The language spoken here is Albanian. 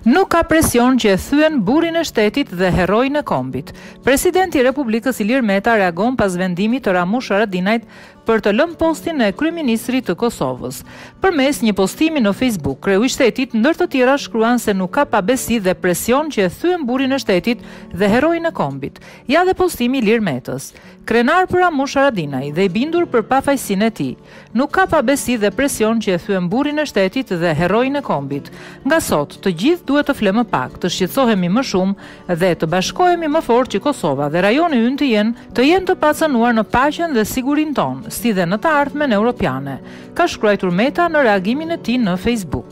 Nuk ka presion që e thyen burrin e shtetit dhe heroin e kombit. Presidenti i Republikës Ilir Meta reagon pas vendimit të Ramush Haradinajt për të lënë postin e kryeministrit të Kosovës. Përmes një postimi në Facebook, kreu i shtetit ndër të tjera shkruan se nuk ka pabesi dhe presion që e thyen burrin e shtetit dhe heroin e kombit. Ja dhe postimi i Ilir Metës. Krenar për Ramush Haradinaj dhe i bindur për pafajësinë e tij. Nuk ka pabesi dhe presion që e thyen burrin e shtetit dhe heroin e kombit. Nga sot, të gjithë duhet të flemë më pak, të shqetësohemi më shumë dhe të bashkohemi më fort që Kosova dhe rajoni ynë të jenë të jenë të pacenuar në paqen dhe sigurinë tonë, si dhe në të ardhmen europiane, ka shkruajtur Meta në reagimin e tij në Facebook.